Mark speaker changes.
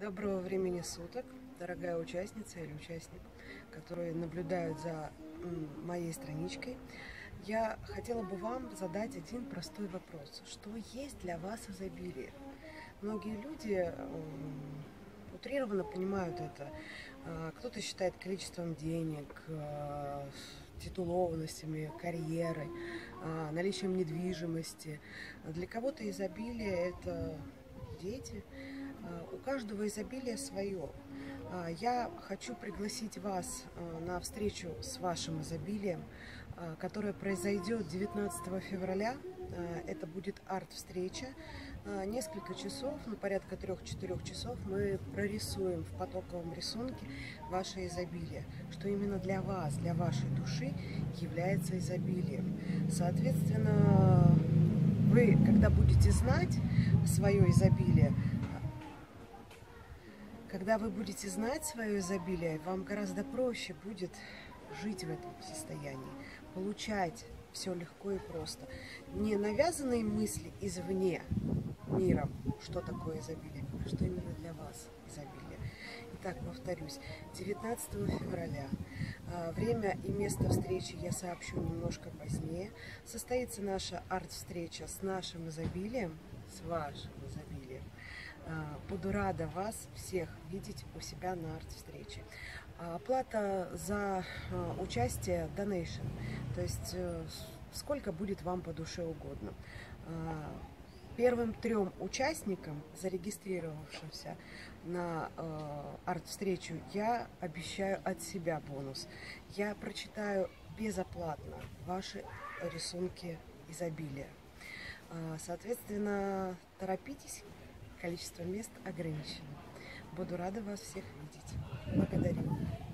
Speaker 1: Доброго времени суток, дорогая участница или участник, которые наблюдают за моей страничкой. Я хотела бы вам задать один простой вопрос. Что есть для вас изобилие? Многие люди утрированно понимают это. А, кто-то считает количеством денег, а, титулованностями, карьерой, а, наличием недвижимости. Для кого-то изобилие – это дети, каждого изобилие свое. Э, я хочу пригласить вас э, на встречу с вашим изобилием, которая произойдет 19 февраля. Это будет арт-встреча. Несколько часов, ну, порядка трех-четырех часов мы прорисуем в потоковом рисунке ваше изобилие, что именно для вас, для вашей души является изобилием. Соответственно, вы, когда будете знать свое изобилие, когда вы будете знать свое изобилие, вам гораздо проще будет жить в этом состоянии, получать все легко и просто. Не навязанные мысли извне миром, что такое изобилие, а что именно для вас изобилие. Итак, повторюсь, 19 февраля а, Время и место встречи я сообщу немножко позднее. Состоится наша арт-встреча с нашим изобилием, с вашим изобилием. А, буду рада вас всех видеть у себя на арт-встрече. А, оплата за а, участие donation, то есть э, сколько будет вам по душе угодно. Первым трем участникам, зарегистрировавшимся на арт-встречу, я обещаю от себя бонус. Я прочитаю безоплатно ваши рисунки изобилия. Соответственно, торопитесь, количество мест ограничено. Буду рада вас всех видеть. Благодарю.